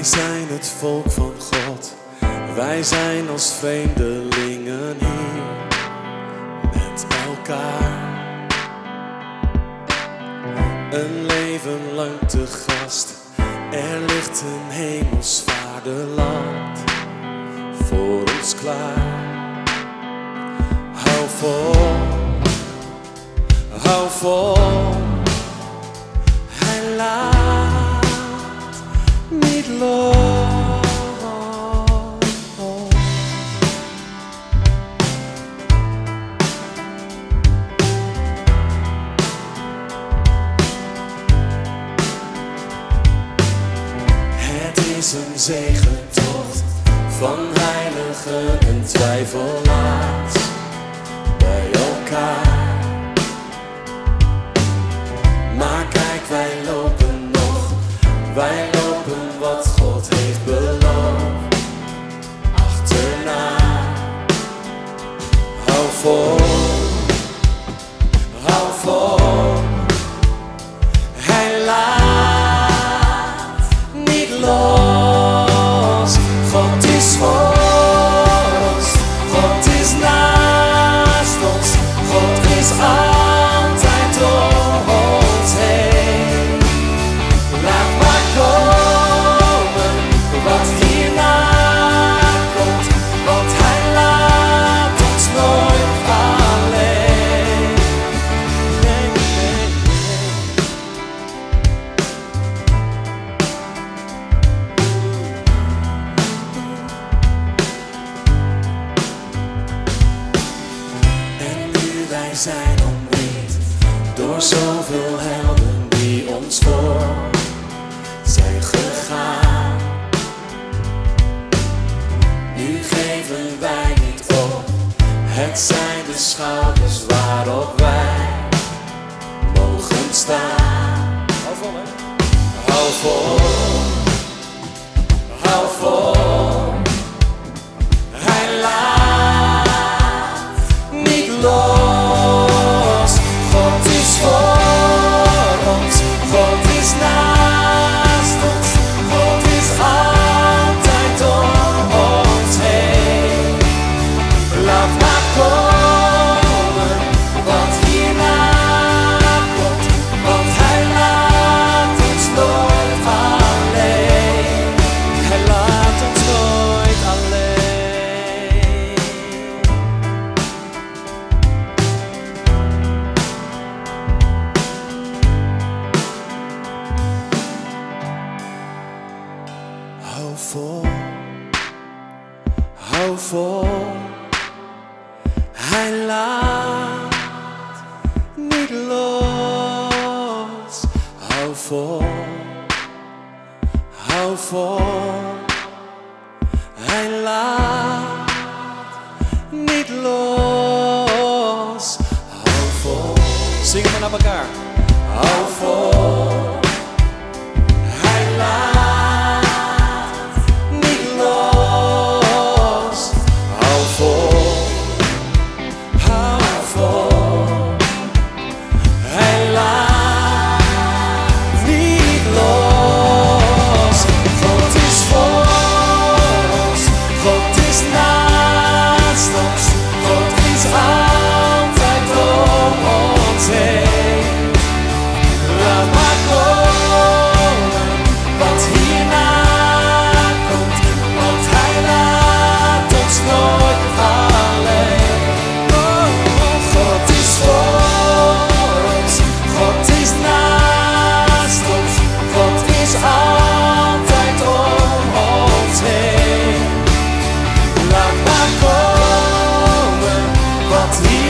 Wij zijn het volk van God. Wij zijn als vreemdelingen hier met elkaar. Een leven lang te gast. Er ligt een hemels vaderland voor ons klaar. Hou vol, hou vol. zegentocht van heiligen en twijfelaars bij elkaar. Maar kijk, wij lopen nog, wij lopen wat God heeft beloofd. Achterna, hou vol, zijn omringd door zoveel helden die ons voor zijn gegaan. Nu geven wij niet op, het zijn de schouders waarop wij mogen staan. Hou vol, hè? Hou vol, vol. Hij laat niet los. Hou vol, hou vol. Hij laat niet los. Hou vol. Zingen we naar elkaar. Hou vol. What's?